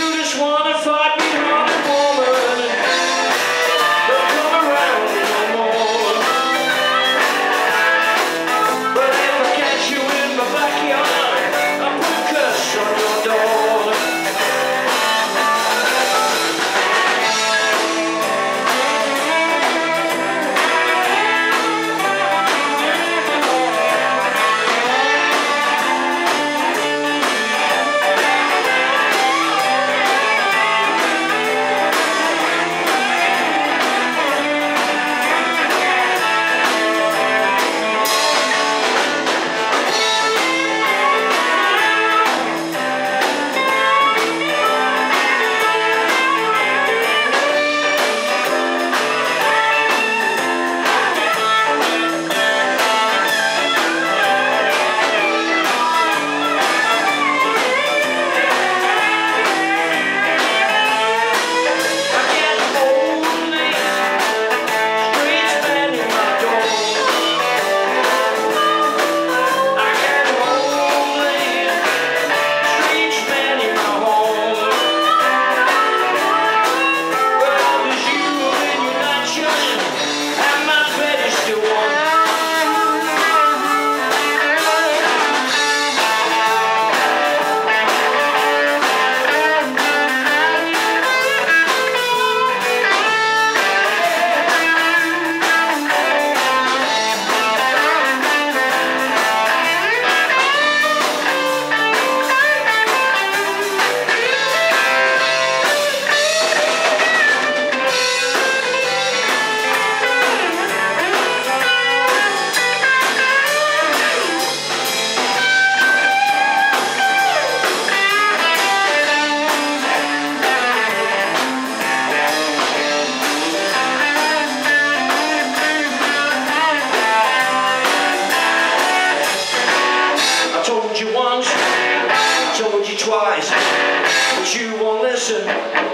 you just want to fight. you won't listen.